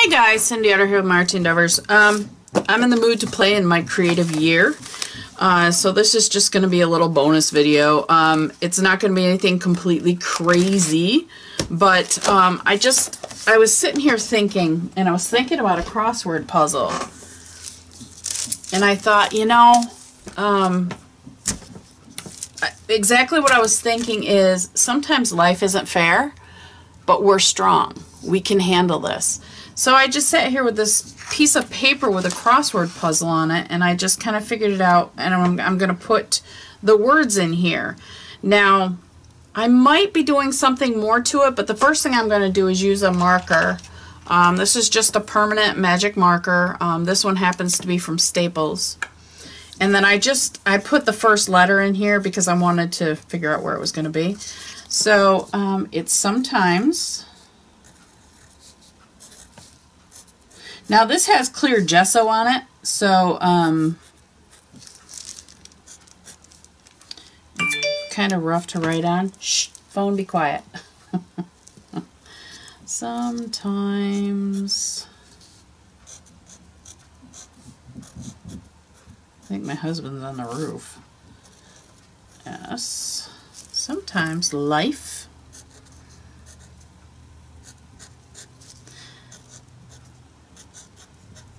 Hey guys, Cindy Utter here with my Artsy Endeavors. Um, I'm in the mood to play in my creative year. Uh, so this is just going to be a little bonus video. Um, it's not going to be anything completely crazy, but um, I just, I was sitting here thinking, and I was thinking about a crossword puzzle. And I thought, you know, um, exactly what I was thinking is sometimes life isn't fair, but we're strong. We can handle this. So I just sat here with this piece of paper with a crossword puzzle on it, and I just kind of figured it out, and I'm, I'm going to put the words in here. Now, I might be doing something more to it, but the first thing I'm going to do is use a marker. Um, this is just a permanent magic marker. Um, this one happens to be from Staples. And then I just, I put the first letter in here because I wanted to figure out where it was going to be. So um, it's sometimes Now this has clear gesso on it, so um, it's kind of rough to write on. Shh, phone, be quiet. Sometimes, I think my husband's on the roof. Yes, sometimes life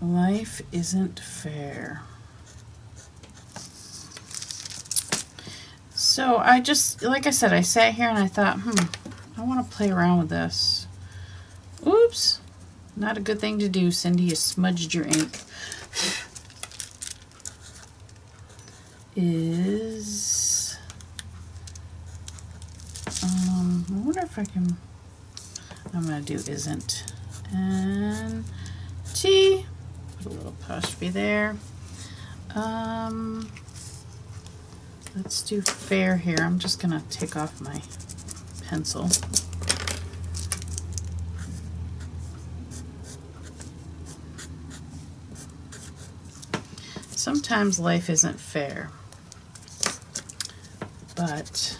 Life isn't fair. So I just, like I said, I sat here and I thought, hmm, I want to play around with this. Oops. Not a good thing to do, Cindy. You smudged your ink. Is... Um, I wonder if I can... I'm going to do isn't. And T put a little apostrophe there. Um, let's do fair here. I'm just going to take off my pencil. Sometimes life isn't fair, but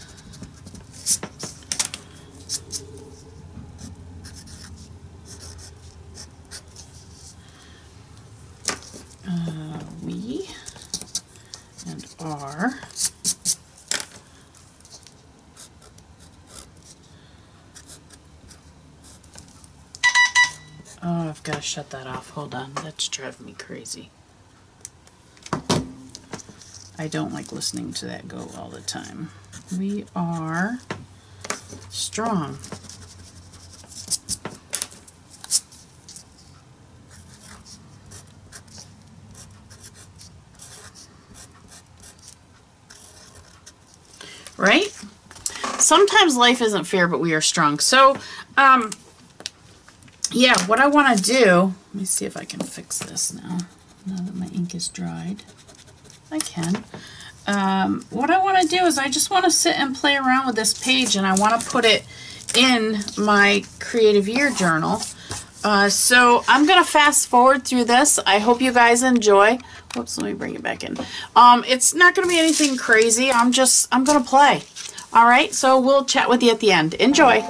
are Oh, I've got to shut that off. Hold on. That's driving me crazy. I don't like listening to that go all the time. We are strong. right? Sometimes life isn't fair, but we are strong. So, um, yeah, what I want to do, let me see if I can fix this now, now that my ink is dried. I can. Um, what I want to do is I just want to sit and play around with this page and I want to put it in my Creative Year journal. Uh, so I'm going to fast forward through this. I hope you guys enjoy. Whoops, let me bring it back in. Um, it's not going to be anything crazy. I'm just, I'm going to play. All right, so we'll chat with you at the end. Enjoy.